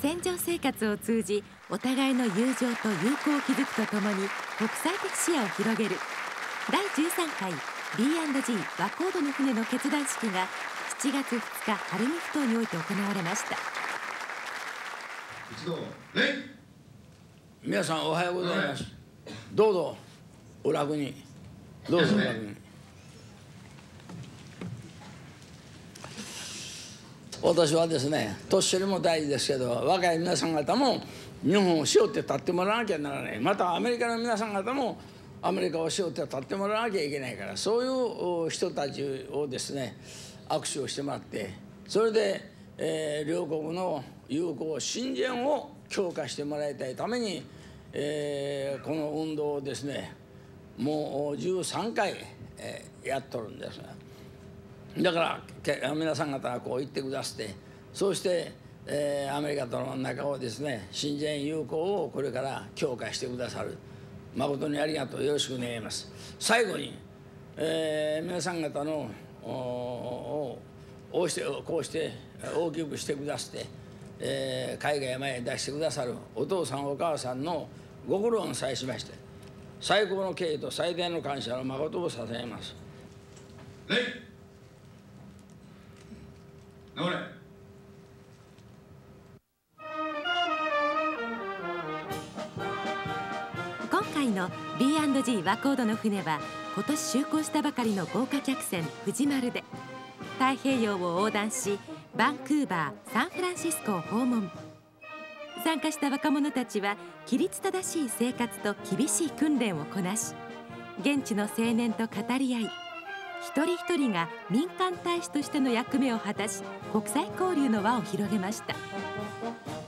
戦場生活を通じお互いの友情と友好を築くとともに国際的視野を広げる第13回 B&G 和コードの船の決断式が7月2日晴海ふ頭において行われました一皆さんおはようございます。どうぞお楽に。どうぞお楽に。私はですね、年寄りも大事ですけど、若い皆さん方も日本を背負って立ってもらわなきゃならない。またアメリカの皆さん方もアメリカを背負って立ってもらわなきゃいけないから、そういう人たちをですね、握手をしてもらって、それで、えー両国の友好親善を強化してもらいたいために、えーこの運動をですねもう13回、えーやっとるんですだから皆さん方がこう言ってくださってそうして、えーアメリカとの仲をですね親善友好をこれから強化してくださる。誠にありがとう。よろしく願います。最後に、えー皆さん方のおおこうしてこうして大きくしてくださって、えー海外前へ出してくださるお父さんお母さんのご苦労に際しまして最高の敬意と最大の感謝の誠を捧げます。今回の B&G 和コードの船は今年就航したばかりの豪華客船藤丸で太平洋を横断しバンクーバーサンフランシスコを訪問。参加した若者たちは規律正しい生活と厳しい訓練をこなし現地の青年と語り合い一人一人が民間大使としての役目を果たし国際交流の輪を広げました。